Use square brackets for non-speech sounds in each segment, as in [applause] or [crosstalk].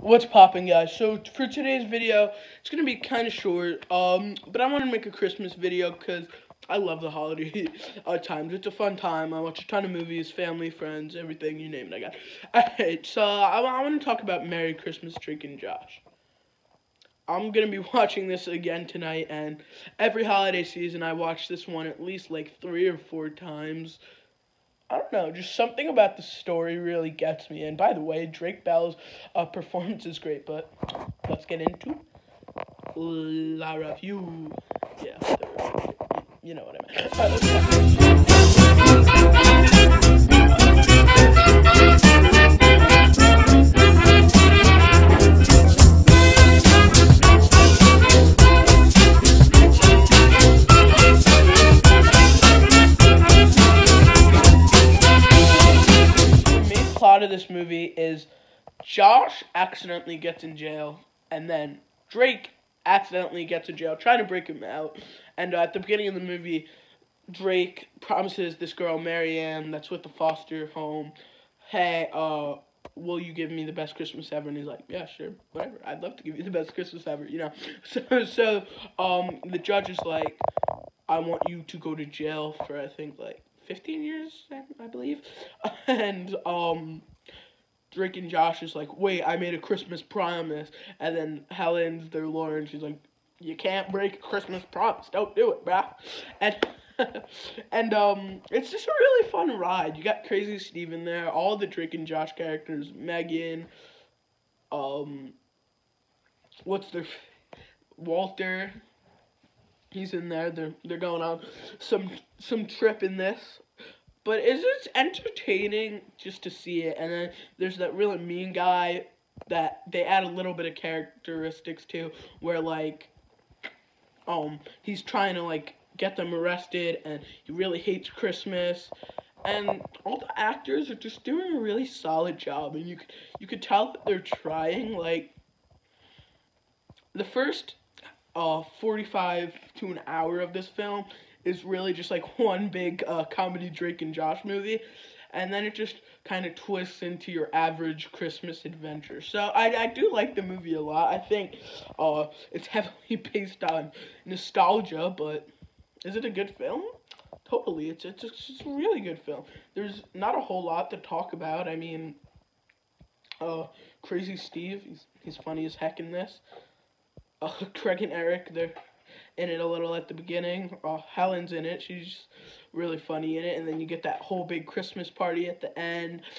What's popping, guys? So for today's video, it's gonna be kind of short. Um, but I want to make a Christmas video because I love the holiday [laughs] uh, times. It's a fun time. I watch a ton of movies, family, friends, everything you name it. I got. [laughs] Alright, so I, I want to talk about Merry Christmas, Drake and Josh. I'm gonna be [laughs] watching this again tonight, and every holiday season I watch this one at least like three or four times. I don't know, just something about the story really gets me. And by the way, Drake Bell's uh, performance is great, but let's get into La Review. Yeah, you know what I mean. This movie is Josh accidentally gets in jail, and then Drake accidentally gets in jail, trying to break him out. And uh, at the beginning of the movie, Drake promises this girl, Marianne, that's with the foster home, hey, uh, will you give me the best Christmas ever? And he's like, yeah, sure, whatever. I'd love to give you the best Christmas ever, you know. [laughs] So, so um, the judge is like, I want you to go to jail for, I think, like, 15 years, I believe. [laughs] And um, Drake and Josh is like, wait, I made a Christmas promise. And then Helen's their lawyer, and she's like, you can't break a Christmas promise. Don't do it, bruh. And [laughs] and um, it's just a really fun ride. You got Crazy Steve in there, all the Drake and Josh characters, Megan, um, what's their Walter, he's in there. They're they're going on some some trip in this. But it's just entertaining just to see it. And then there's that really mean guy that they add a little bit of characteristics to where like um he's trying to like get them arrested and he really hates Christmas and all the actors are just doing a really solid job and you could you could tell that they're trying like the first uh, 45 to an hour of this film is really just like [laughs] one big uh, comedy Drake and Josh movie. And then it just kind of twists into your average Christmas adventure. So I, I do like the movie a lot. I think uh, it's [laughs] heavily based on nostalgia, but is it a good film? Totally, it's, it's, it's a really good film. There's not a whole lot to talk about. I mean, uh, Crazy Steve, he's, he's funny as heck in this uh, [laughs] Craig and Eric, they're in it a little at the beginning. Uh, Helen's in it. She's really funny in it. And then you get that whole big Christmas party at the end. [laughs]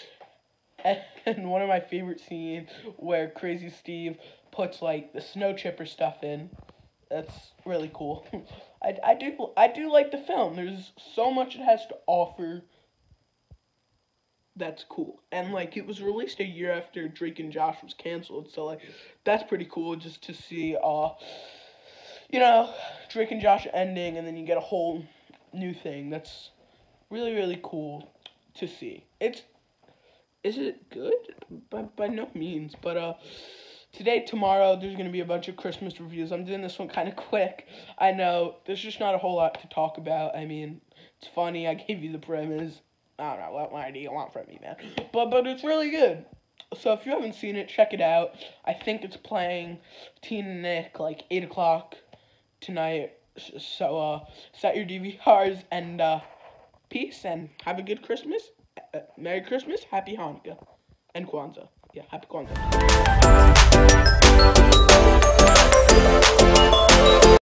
And one of my favorite scenes where Crazy Steve puts like the snow chipper stuff in. That's really cool. [laughs] I, I do I do like the film. There's so much it has to offer that's cool. And like it was released a year after Drake and Josh was canceled, so like that's pretty cool just to see uh you know, Drake and Josh ending and then you get a whole new thing. That's really really cool to see. It's is it good? By by no means, but uh today, tomorrow, there's to be a bunch of Christmas reviews. I'm doing this one kind of quick. I know there's just not a whole lot to talk about. I mean, it's funny. I gave you the premise. I don't know, what more do you want from me, man? But but it's really good. So if you haven't seen it, check it out. I think it's playing Teen Nick like eight o'clock tonight. So uh, set your DVRs and uh, peace and have a good Christmas. Uh, uh, Merry Christmas, Happy Hanukkah, and Kwanzaa. Yeah, Happy Kwanzaa.